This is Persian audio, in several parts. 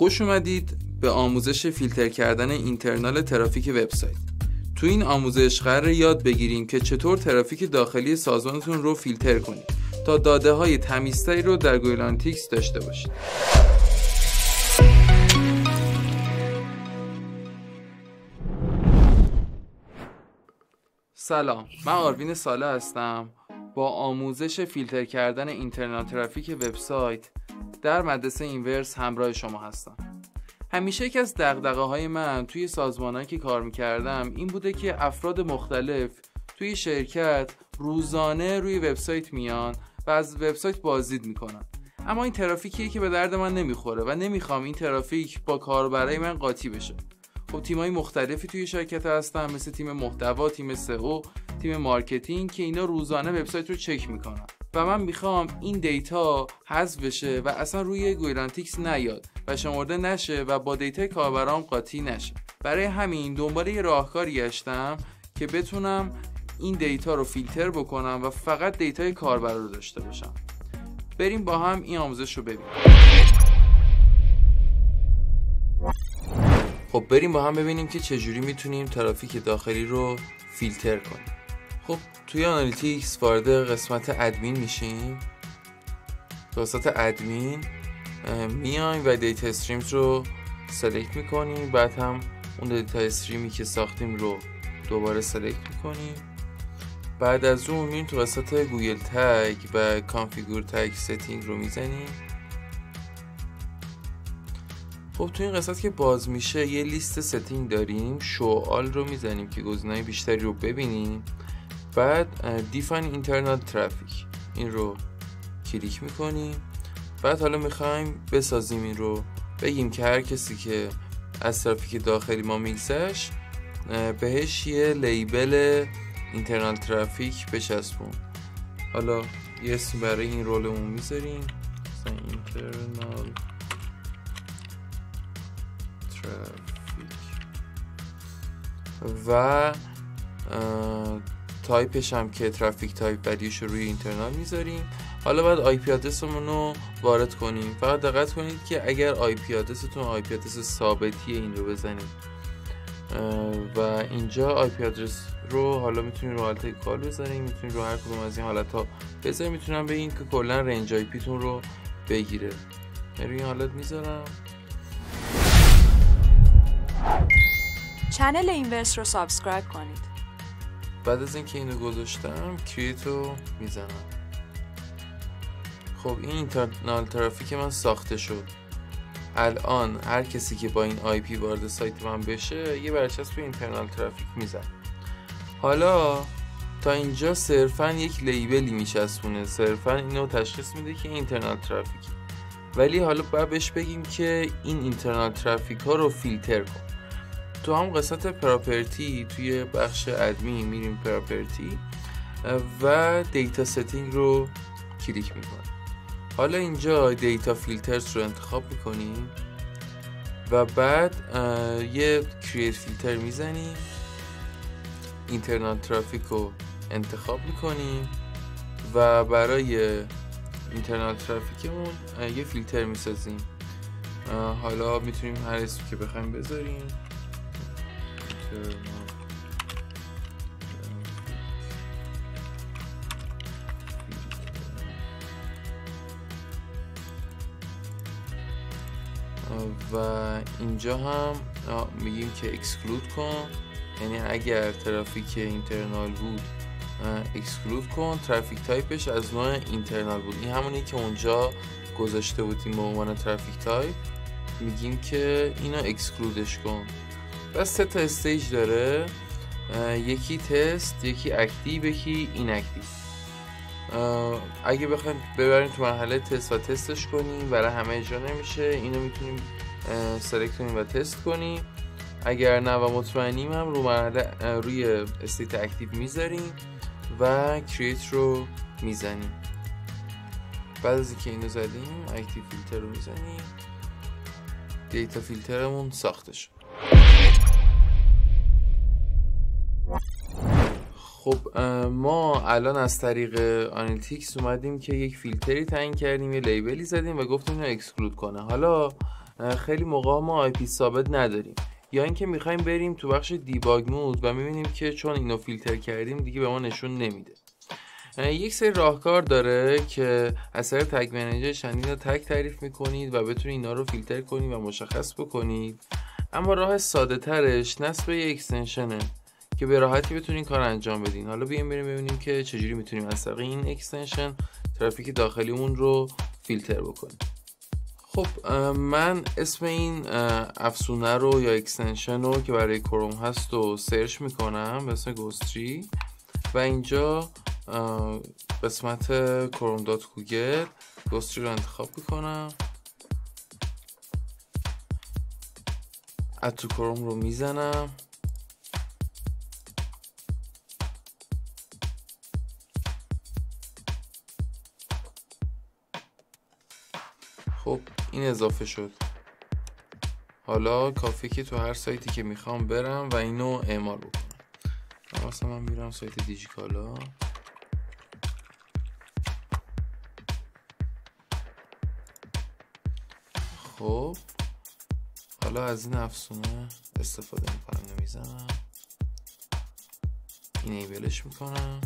خوش اومدید به آموزش فیلتر کردن internal traffic وبسایت. تو این آموزش قرار یاد بگیریم که چطور ترافیک داخلی سازمانتون رو فیلتر کنید تا داده های تمیزتری رو در Google Analytics داشته باشید. سلام من آروین ساله هستم با آموزش فیلتر کردن internal traffic وبسایت در مدرسه اینورس همراه شما هستم. همیشه یکی از دغدغه های من توی سازمانهایی که کار می‌کردم این بوده که افراد مختلف توی شرکت روزانه روی وبسایت میان و از وبسایت بازدید می‌کنن. اما این ترافیکیه که به درد من نمی‌خوره و نمی‌خوام این ترافیک با کاربرای من قاطی بشه. خب تیمای مختلفی توی شرکت هستن مثل تیم محتوا، تیم SEO، تیم marketing که اینا روزانه وبسایت رو چک می‌کنن. و من می‌خوام این data حذف بشه و اصلا روی Google Analytics نیاد و شمرده نشه و با data کاربرام قاطی نشه. برای همین دنبال یه راهکاری گشتم که بتونم این data رو فیلتر بکنم و فقط data ی کاربر رو داشته باشم. بریم با هم این آموزش رو ببینیم. خب بریم با هم ببینیم که چجوری می‌تونیم ترافیک داخلی رو فیلتر کنیم. خب توی Analytics وارد قسمت ادمین میشیم؟ قسمت ادمین میایم و data streams رو select می‌کنیم. بعد هم اون data stream ی که ساختیم رو دوباره select می‌کنیم. بعد از اون میریم تو قسمت Google tag و configure tag setting رو می‌زنیم. خب تو این قسمت که باز میشه یه لیست setting داریم show all رو می‌زنیم که گزینه‌های بیشتری رو ببینیم. بعد define internal traffic این رو کلیک می‌کنیم. بعد حالا می‌خوایم بسازیم این رو. بگیم که هر کسی که از ترافیک داخلی ما میگذشت بهش یه label internal traffic بچسبون. حالا یه اسم برای این rule مون می‌ذاریم. مثلا internal traffic و تایپش هم که traffic type value ش رو روی internal می‌ذاریم. حالا باید IP address مون رو وارد کنیم. فقط دقت کنید که اگر IP address تون IP address ثابتی این رو بزنید. و اینجا IP address رو حالا می‌تونید رو حالت کال بزنید. می‌تونید رو هر کدوم از این حالت ها بذارید. می‌تونم به این که کلا range IP تون رو بگیره. روی این حالت می‌ذارم. channel اینورس رو subscribe کنید. بعد از اینکه اینو گذاشتم create رو می‌زنم. خب این internal traffic من ساخته شد. الان هر کسی که با این IP وارد سایت من بشه یه برچسب internal traffic می‌زنه حالا تا اینجا صرفا یک label ی میچسبونه. صرفا اینو تشخیص میده که internal traffic ولی حالا باید بهش بگیم که این internal traffic ها رو فیلتر کن. تو هم قسمت property توی بخش ادمین میریم property و data setting رو کلیک می‌کنیم. حالا اینجا data filters رو انتخاب می‌کنیم و بعد یه create filter می‌زنیم. internal traffic رو انتخاب می‌کنیم و برای internal traffic مون یه فیلتر می‌سازیم. حالا می‌تونیم هر اسمی که بخوایم بذاریم. و اینجا هم میگیم که exclude کن. یعنی اگر ترافیک internal بود exclude کن. traffic type ش از نوع internal بود. این همونی که اونجا گذاشته بودیم به عنوان traffic type. میگیم که اینو exclude ش کن. و سه تا stage داره. یکی تست یکی active یکی inactive اگه بخوایم ببریم تو مرحله تست و تستش کنیم برای همه اجرا نمیشه. اینو می‌تونیم select کنیم و تست کنیم. اگر نه و مطمئنیم هم رو مرحله روی state active می‌ذاریم و create رو می‌زنیم. بعد از اینکه اینو زدیم active filter رو می‌زنیم. data filter مون ساخته شد خب ما الان از طریق Analytics اومدیم که یک فیلتری تعیین کردیم یه label ی زدیم و گفتیم اینو exclude کنه. حالا خیلی موقع ما IP ثابت نداریم. یا اینکه می‌خوایم بریم تو بخش debug mode و می‌بینیم که چون اینو فیلتر کردیم دیگه به ما نشون نمیده. یک سری راهکار داره که از Tag Manager شنید رو tag تعریف می‌کنید و بتونید اینا رو فیلتر کنید و مشخص بکنید. اما راه ساده ترش نصب یه extension ه. که به راحتی بتونین کار انجام بدین. حالا بیایم بریم ببینیم که چجوری می‌تونیم از طریق این extension ترافیک داخلیمون رو فیلتر بکنیم. خب من اسم این افزونه رو یا extension رو که برای کروم هست و سرچ می‌کنم به اسم و اینجا قسمت Chrome dot Google Ghostery رو انتخاب می‌کنم. add to Chrome رو می‌زنم. خب این اضافه شد. حالا کافیه که تو هر سایتی که می‌خوام برم و اینو اعمال بکنم. مثلا من میرم سایت دیجیکالا. خب حالا از این افسونه استفاده می‌کنم نمی‌زنم این ایبلش می‌کنم.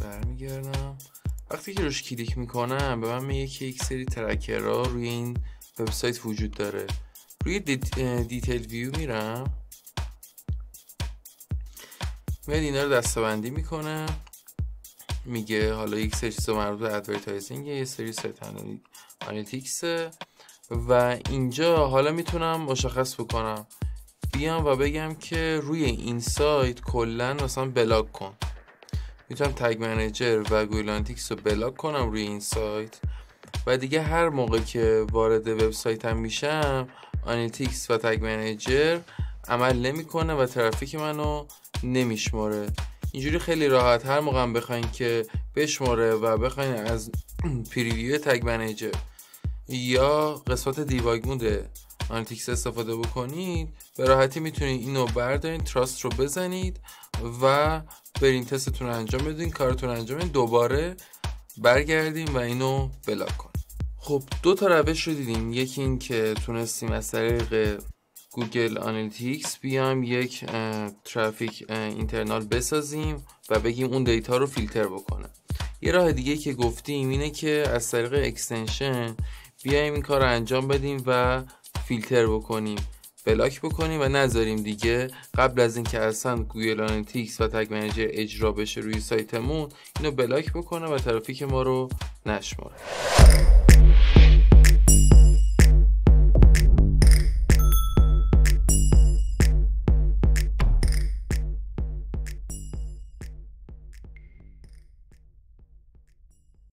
برمیگردم. وقتی که روش کلیک می‌کنم به من میگه که یک سری ترکرها روی این وبسایت وجود داره. روی دیتیل ویو میرم. میاد اینا رو دستبندی می‌کنه. میگه حالا یک سری چیز مربوط به advertising یه سری site analytics و اینجا حالا می‌تونم مشخص بکنم. بیام و بگم که روی این سایت کلا مثلا block کن. می‌تونم Tag Manager و Google Analytics رو block کنم روی این سایت. و دیگه هر موقع که وارد وبسایتم میشم Analytics و Tag Manager عمل نمی‌کنه و ترافیک منو نمیشماره. اینجوری خیلی راحت هر موقع بخواین که بشماره و بخواین از preview Tag Manager یا قسمت debug mode Analytics استفاده بکنید به راحتی می‌تونید اینو بردارین trust رو بزنید و برین تستتون رو انجام بدین کارتون رو انجام بدین دوباره برگردیم و اینو block کن. خب دو تا روش رو دیدیم. یکی این که تونستیم از طریق Google Analytics بیام یک ترافیک internal بسازیم و بگیم اون data رو فیلتر بکنه. یه راه دیگه که گفتیم اینه که از طریق extension بیایم این کار رو انجام بدیم و فیلتر بکنیم block بکنیم و نذاریم دیگه. قبل از اینکه اصلا Google Analytics و Tag Manager اجرا بشه روی سایتمون اینو block بکنه و ترافیک ما رو نشماره.